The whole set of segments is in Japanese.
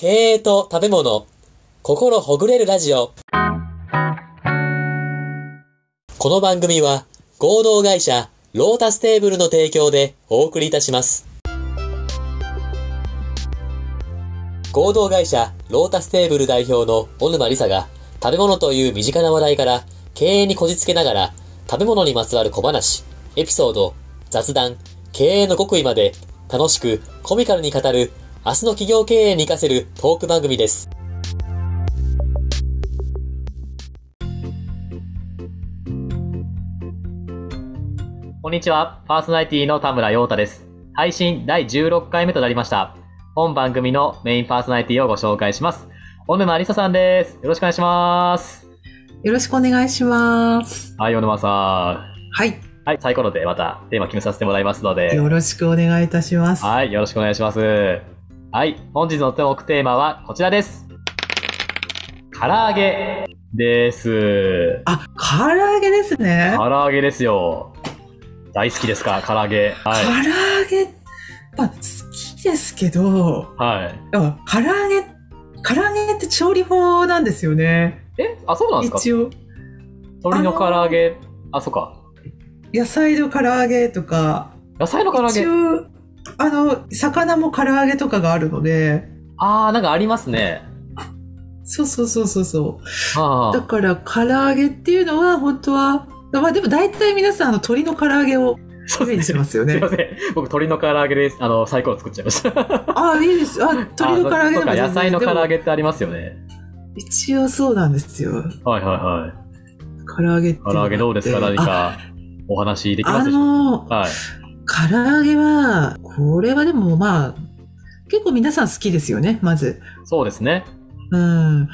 経営と食べ物、心ほぐれるラジオ。この番組は合同会社ロータステーブルの提供でお送りいたします。合同会社ロータステーブル代表の小沼理沙が食べ物という身近な話題から経営にこじつけながら食べ物にまつわる小話、エピソード、雑談、経営の極意まで楽しくコミカルに語る明日の企業経営に活かせるトーク番組です。こんにちは。パーソナリティの田村陽太です。配信第16回目となりました。本番組のメインパーソナリティをご紹介します。小沼りささんです。よろしくお願いします。よろしくお願いします。はい、小沼さん。はい。はい、サイコロでまたテーマ決めさせてもらいますので。よろしくお願いいたします。はい、よろしくお願いします。はい、本日のトークテーマはこちらです。唐揚げです。あ、唐揚げですね。唐揚げですよ。大好きですか？唐揚げ。はい。唐揚げ、まあ、好きですけど、はい。あ唐揚げ、唐揚げって調理法なんですよね。えあ、そうなんですか？一応、鶏の唐揚げ、あ、そっか。野菜の唐揚げとか、野菜の唐揚げ？あの、魚も唐揚げとかがあるので、あー、なんかありますね。そうそうそうそうそう。あだから、唐揚げっていうのは、本当は、まあでも大体皆さん、あの、鶏の唐揚げをそイメージしますよねすいま。せん。僕、鶏の唐揚げです。あの、サイコロ作っちゃいました。あ、いいです。あ、鶏の唐揚げでも野菜の唐揚げってありますよね。一応そうなんですよ。はいはいはい。唐揚げって。唐揚げどうですか？何あかお話できまあすでしょうの、かはい。唐揚げは、これはでもまあ、結構皆さん好きですよね、まず。そうですね。うん。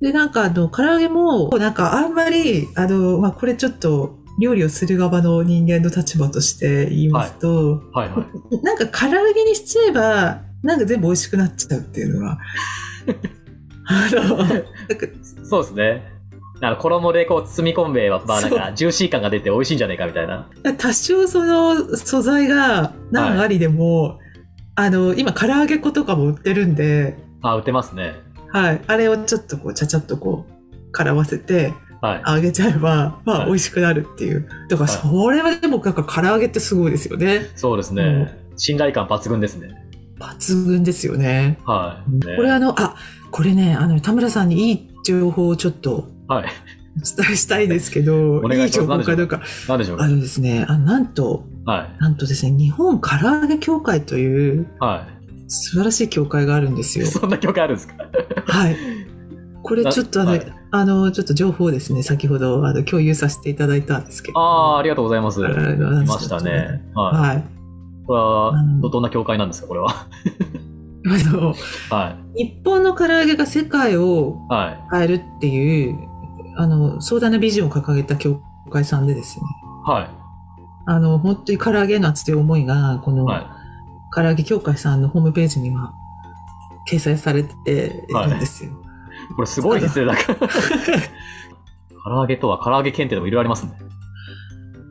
で、なんかあの、唐揚げも、なんかあんまり、あの、まあこれちょっと、料理をする側の人間の立場として言いますと、はいはい。なんか唐揚げにしちゃえば、なんか全部美味しくなっちゃうっていうのが。あの、なんかそうですね。あの衣でこう包み込んであなんかジューシー感が出て美味しいんじゃないかみたいな。多少その素材が何ありでも、あの、今唐揚げ粉とかも売ってるんで、あ、売ってますね。はい。あれをちょっとこう、ちゃちゃっとこう、絡ませて、はい。揚げちゃえば、まはいあ、美味しくなるっていう。だから、はいそれはでも、なんか唐揚げってすごいですよね。そうですね。信頼感抜群ですね。抜群ですよね。はい。ねこれあの、あ、これね、あの、田村さんにいい情報をちょっとはい。お伝えしたいですけど、いい情報かどうか。なんでしょうか？あのですね、あなんと、はい。なんとですね、日本唐揚げ協会というは素晴らしい協会があるんですい。よ。そんな曲あるんですか？はい。これちょっとあの、はいあの、ちょっと情報をですね、先ほどあの共有させていただいたんですけど。ああ、ありがとうございます。ありがとうございましたね。はい。はい。これはうん、どどんな教会なんですか、これは？あの、はい。日本の唐揚げが世界をはい。変えるっていう、あの、壮大なビジョンを掲げた協会さんでですね、はい。あの、本当に唐揚げの熱い思いが、この、はい。唐揚げ協会さんのホームページには掲載されているんですよ。これすごいですね、なんか。唐揚げとは唐揚げ検定でもいろいろありますね。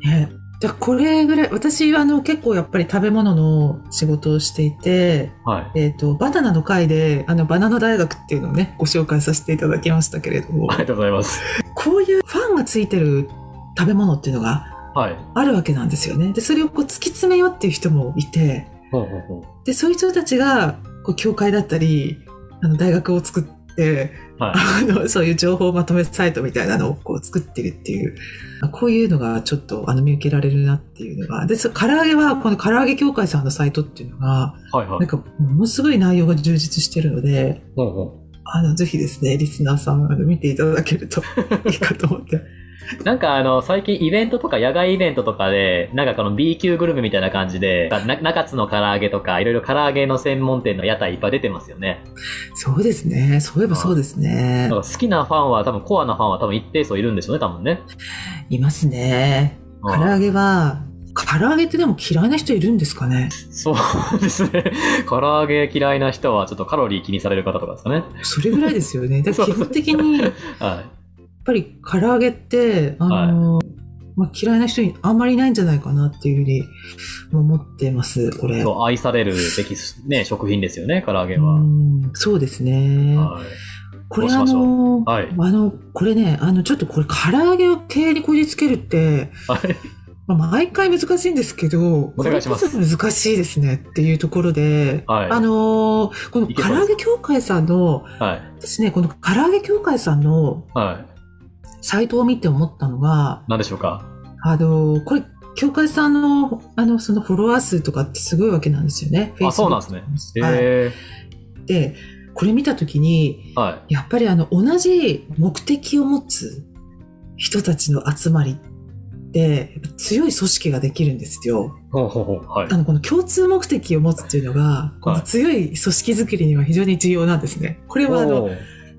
ね、じゃあこれぐらい、私はあの結構やっぱり食べ物の仕事をしていて、はい。えっ、と、バナナの会で、あの、バナナ大学っていうのをね、ご紹介させていただきましたけれどもあ、りがとうございます。こういうファンがついてる食べ物っていうのがはい。あるわけなんですよね。で、それをこう突き詰めようっていう人もいて。で、そういう人たちが、こう、教会だったり、あの、大学を作って、はい。あの、そういう情報まとめサイトみたいなのをこう作ってるっていう、あこういうのがちょっとあの見受けられるなっていうのが、で、そ唐揚げはこの唐揚げ協会さんのサイトっていうのが、はいはい。なんかものすごい内容が充実してるので、ほうほあの、ぜひですね、リスナーさん、あの見ていただけると いいかと思って。うなんかあの、最近イベントとか野外イベントとかで、なんかこの B 級グルメみたいな感じで、な中津の唐揚げとか、いろいろ唐揚げの専門店の屋台いっぱい出てますよね。そうですね。そういえばそうですね好きなファンは多分コアなファンは多分一定数いるんでしょうね、多分ね。いますね。唐揚げは、唐揚げってでも嫌いな人いるんですかね？そうですね。唐揚げ嫌いな人はちょっとカロリー気にされる方とかですかね。それぐらいですよね。で基本的に、やっはぱり唐揚げって、あの、まあ、嫌いな人にあんまりいないんじゃないかなっていうふうに思ってます、これ。そう愛されるべき、ね、食品ですよね、唐揚げうは。んそうですね。はい。これあの、はいあの、これね、あの、ちょっとこれ、唐揚げを経営にこじつけるって、はい。まあ、毎回難しいんですけど、これこそ難しいですねっていうところで、はいあのーこの唐揚げ協会さんの、はい。私ね、この唐揚げ協会さんのはい。サイトを見て思ったのが、何でしょうか？あのーこれ、協会さんの、あの、そのフォロワー数とかってすごいわけなんですよね。あそうなんですねはい。へで、これ見たときに、ー。はい。やっぱりあの、同じ目的を持つ人たちの集まりっっぱ強い組織ができるんですよ。ほうほうほう。はいあ。の、この共通目的を持つっていうのが、この強い組織づくりには非常に重要なんですね。これはあの、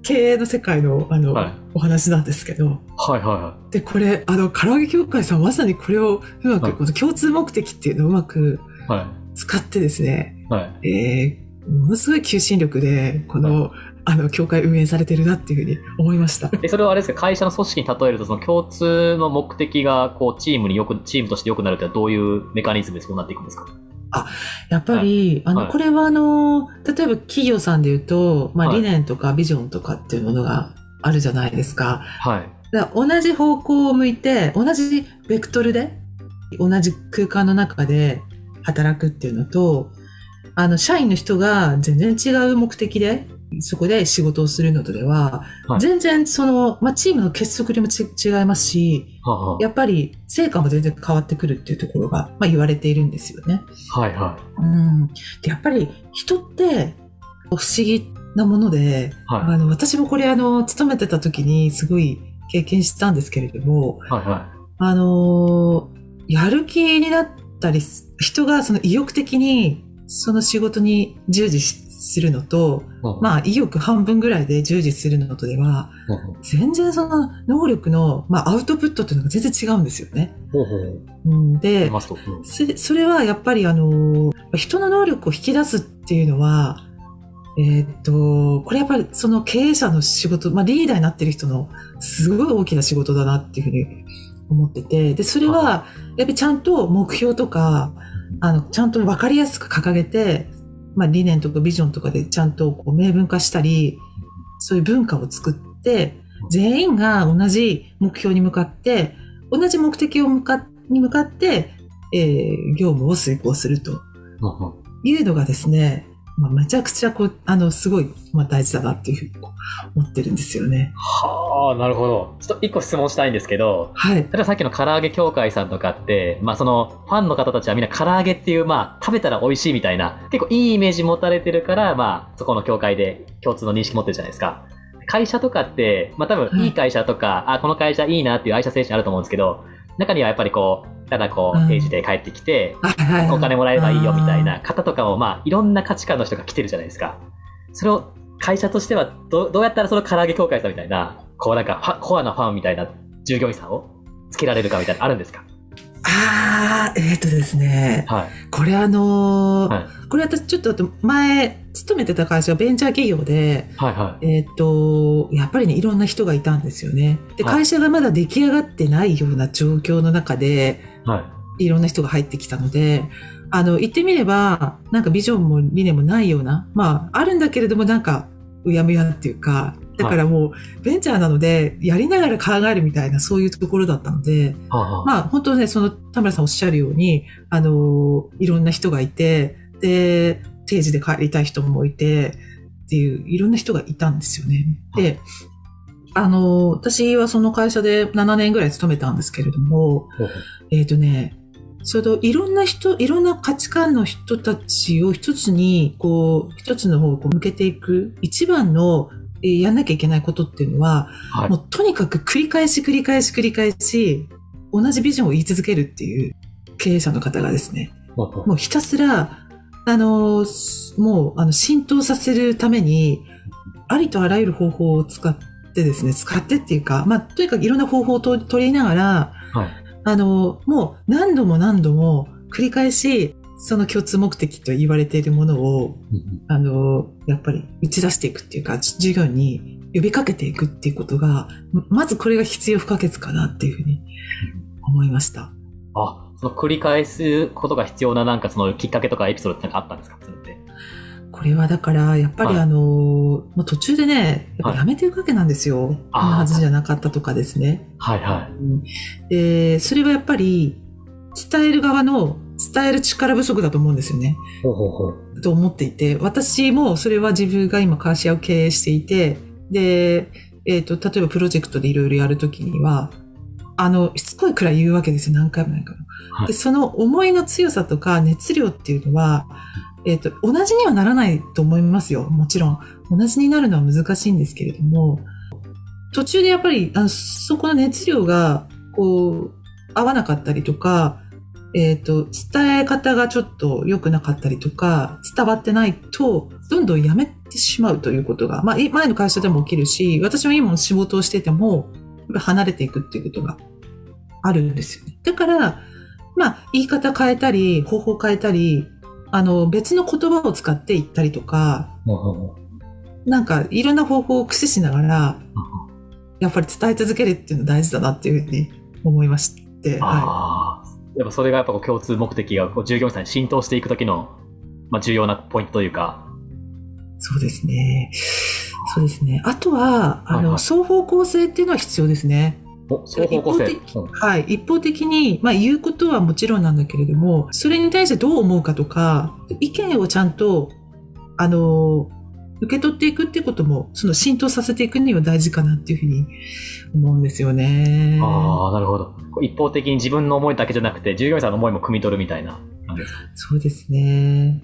経営の世界のあの、はいお話なんですけど、はいはで、これ、あの、唐揚げ協会さんまさにこれをうまく、はいこの共通目的っていうのをうまくいはい。は使ってですね、い。はい。えー、ものすごい求心力で、この、あの、協会運営されてるなっていうふうに思いました。え、それはあれですか、会社の組織に例えると、その共通の目的が、こう、チームによく、チームとして良くなるってのはどういうメカニズムでそうなっていくんですか？やっぱり、あの、はいこれはあの、例えば企業さんで言うと、まあはい理念とかビジョンとかっていうものがあるじゃないですか。はい。だ同じ方向を向いて、同じベクトルで、同じ空間の中で働くっていうのと、あの、社員の人が全然違う目的で、そこで仕事をするのとでは、はい全然その、まあ、チームの結束でもち違いますし、はあはやっぱり成果も全然変わってくるっていうところが、まあ、言われているんですよね。あはいはうん。で、やっぱり人って不思議なもので、はいあの、私もこれあの、勤めてた時にすごい経験したんですけれども、い。はいはあのーやる気になったりす、人がその意欲的にその仕事に従事しするのと、まあ意欲半分ぐらいで従事するのとでは、全然その能力の、まあアウトプットっていうのが全然違うんですよね。でそそれはやっぱりあの、人の能力を引き出すっていうのは、えーっと、これやっぱりその経営者の仕事、まあリーダーになってる人のすごい大きな仕事だなっていうふうに思ってて、で、それはやっぱりちゃんと目標とか、あの、ちゃんとわかりやすく掲げて、まあ理念とかビジョンとかでちゃんとこう明文化したり、そういう文化を作って、全員が同じ目標に向かって、同じ目的を向かに向かって、えー業務を遂行するというのがですね、まあ、めちゃくちゃこう、あの、すごい、まあ、大事だなっていうふうに思ってるんですよね。はあ、なるほど。ちょっと一個質問したいんですけど、はい。例えばさっきの唐揚げ協会さんとかって、まあそのファンの方たちはみんな唐揚げっていう、まあ食べたら美味しいみたいな、結構いいイメージ持たれてるから、まあそこの協会で共通の認識持ってるじゃないですか。会社とかって、まあ多分はいいい会社とか、あ、この会社いいなっていう愛社精神あると思うんですけど、中にはやっぱりこう、ただこうんう、定時で帰ってきて、はいはいはいお金もらえばいいよみたいな方とかも、まあいろんな価値観の人が来てるじゃないですか。それを会社としてはどどうやったらその唐揚げ協会さんみたいな、こうなんかファコアなファンみたいな従業員さんをつけられるかみたいなのあるんですか？ああ、えっ、とですね、はい。これあのーはい。これ私ちょっとあと前、勤めてた会社がベンチャー企業で、はいはえっ、と、やっぱりね、いろんな人がいたんですよね。で、はい会社がまだ出来上がってないような状況の中で、い。はい。いろんな人が入ってきたので、あの、言ってみれば、なんかビジョンも理念もないような、まあ、あるんだけれども、なんか、うやむやっていうか、だからもう、ベンチャーなので、やりながら考えるみたいな、そういうところだったので、はあはあまあ、本当ね、その、田村さんおっしゃるように、あの、いろんな人がいて、で、定時で帰りたい人もいて、っていう、いろんな人がいたんですよね。で、あの、私はその会社で7年ぐらい勤めたんですけれども、えっ、とね、そのいろんな人、いろんな価値観の人たちを一つに、こう、一つの方をこう向けていく、一番の、えーやんなきゃいけないことっていうのは、はい。もうとにかく繰り返し繰り返し繰り返し、同じビジョンを言い続けるっていう経営者の方がですね、もうひたすら、あのもう、あの、浸透させるために、ありとあらゆる方法を使ってですね、使ってっていうか、まあ、とにかくいろんな方法をと取り入れながら、はい。あの、もう何度も何度も繰り返し、その共通目的と言われているものを、あの、やっぱり打ち出していくっていうか、授業に呼びかけていくっていうことが、ままずこれが必要不可欠かなっていうふうに思いました。あ、その繰り返すことが必要ななんかそのきっかけとかエピソードってなんかあったんですか？それって。これはだから、やっぱりはいあの、もう途中でね、やっぱやめていくわけなんですよ。あーこんなはずじゃなかったとかですね。はいはい。うんで、それはやっぱり、伝える側の伝える力不足だと思うんですよね。ほうほうほう。と思っていて、私もそれは自分が今会社を経営していて、で、えっ、と、例えばプロジェクトでいろいろやるときには、あの、しつこいくらい言うわけですよ、何回も何回も。で、その思いの強さとか熱量っていうのは、えっ、と、同じにはならないと思いますよ、もちろん。同じになるのは難しいんですけれども、途中でやっぱり、あのそこの熱量が、こう、合わなかったりとか、えっ、と、伝え方がちょっと良くなかったりとか、伝わってないと、どんどんやめてしまうということが、まあ、前の会社でも起きるし、私も今も仕事をしてても、離れていくっていうことがあるんですよね。だから、まあ、言い方変えたり、方法変えたり、あの、別の言葉を使って言ったりとか、なんか、いろんな方法を駆使しながら、うんやっぱり伝え続けるっていうの大事だなっていうふうに思いまして、はああ。やっぱそれがやっぱ共通目的がこう従業員さんに浸透していくときの、まあ、重要なポイントというか。い。そうですね。そうですね。あとは、あの、はいはい双方向性っていうのは必要ですね。一方うんはい。一方的に、まあ言うことはもちろんなんだけれども、それに対してどう思うかとか、意見をちゃんと、あの、受け取っていくっていうことも、その浸透させていくには大事かなっていうふうに思うんですよね。ああ、なるほど。一方的に自分の思いだけじゃなくて、従業員さんの思いも汲み取るみたいな。そうですね。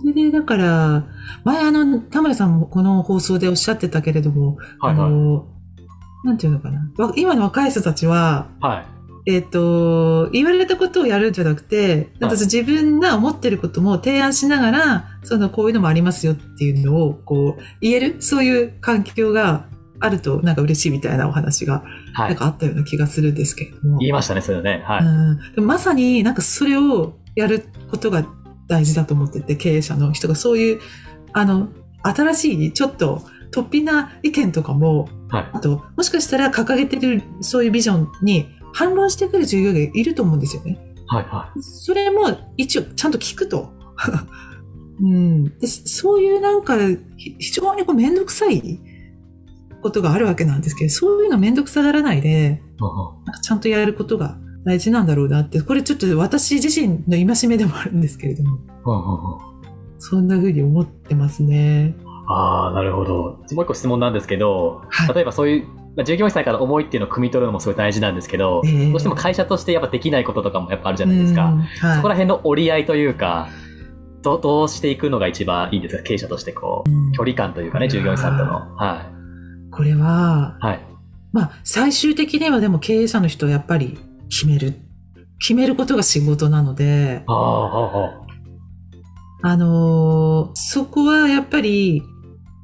それで、だから、前あの、田村さんもこの放送でおっしゃってたけれども、はいはい。あの、なんていうのかな。わ今の若い人たちは、はい。えっ、と、言われたことをやるんじゃなくて、はい私自分が思ってることも提案しながら、その、こういうのもありますよっていうのを、こう、言える、そういう環境があると、なんか嬉しいみたいなお話が、はい。なんかあったような気がするんですけれども。言いましたね、そういうのね。はい。うん、でもまさになんかそれをやることが大事だと思ってて、経営者の人がそういう、あの、新しい、ちょっと、突飛な意見とかも、はい。あと、もしかしたら掲げてるそういうビジョンに反論してくる従業員がいると思うんですよね。はい。はそれも一応ちゃんと聞くと。うん、でそういうなんかひ非常にこうめんどくさいことがあるわけなんですけど、そういうのめんどくさがらないで、ちゃんとやることが大事なんだろうなって、これちょっと私自身の戒めでもあるんですけれども、そんな風に思ってますね。ああ、なるほど。もう一個質問なんですけど、はい例えばそういう、まあ従業員さんからの思いっていうのを汲み取るのもすごい大事なんですけど、ええどうしても会社としてやっぱできないこととかもやっぱあるじゃないですか。うんはいそこら辺の折り合いというか、どどうしていくのが一番いいんですか経営者としてこう、うん距離感というかね、従業員さんとの。はこれは、い。はい。まあ、最終的にはでも経営者の人はやっぱり決める。決めることが仕事なので、ああ、ああのーそこはやっぱり、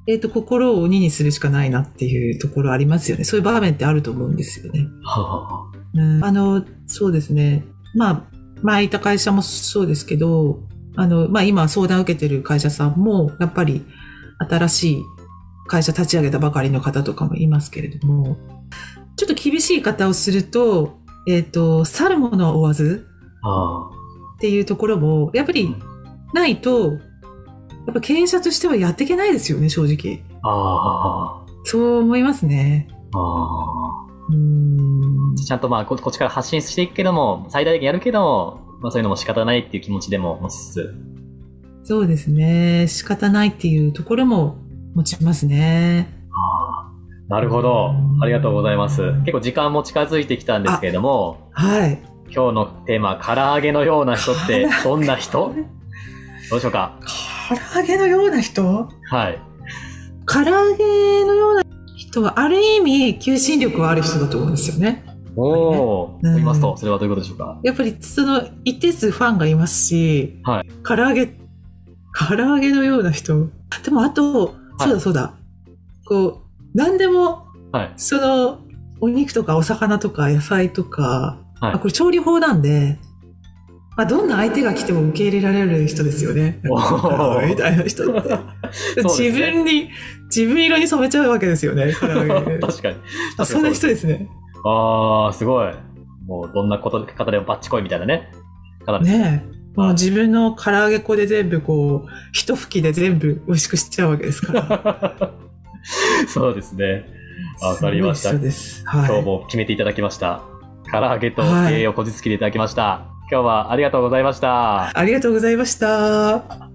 えっ、と、心を鬼にするしかないなっていうところありますよね。そういう場面ってあると思うんですよね。あ、はあ、うん、あの、そうですね。まあ、前いた会社もそうですけど、あの、まあ今相談を受けてる会社さんも、やっぱり新しい会社立ち上げたばかりの方とかもいますけれども、ちょっと厳しい方をすると、えっ、と、去る者は追わずっていうところも、やっぱりないと、やっぱ経営者としてはやっていけないですよね、正直。あ、ああ、そう思いますね。ああ。うん。ちゃんとまあこ、こっちから発信していくけども、最大限やるけども、まあそういうのも仕方ないっていう気持ちでも持ちつつ。そうですね。仕方ないっていうところも持ちますね。ああ、なるほど。ありがとうございます。結構時間も近づいてきたんですけれども、はい。今日のテーマ、唐揚げのような人ってどんな人？どうでしょうか唐揚げのような人？はい。唐揚げのような人はある意味求心力はある人だと思うんですよね。おお、うんと言いますと、それはどういうことでしょうか？やっぱりその一定数ファンがいますし、はい唐揚げ、唐揚げのような人。でもあと、そうだそうだ。こう、何でも、はい。その、お肉とかお魚とか野菜とか、はいあこれ調理法なんで、まあ、どんな相手が来ても受け入れられる人ですよね。みたいな人って。そうです自ね分に、自分色に染めちゃうわけですよね。唐揚げ確かに。あそんな人ですね。ああ、すごい。もうどんなこと方でもバッチコイみたいなね。ねえ。もう自分の唐揚げ粉で全部こう、一吹きで全部美味しくしちゃうわけですから。そうですね。わかりました。はい。今日も決めていただきました。唐揚げとはい経営をこじつけていただきました。今日はありがとうございました。ありがとうございました。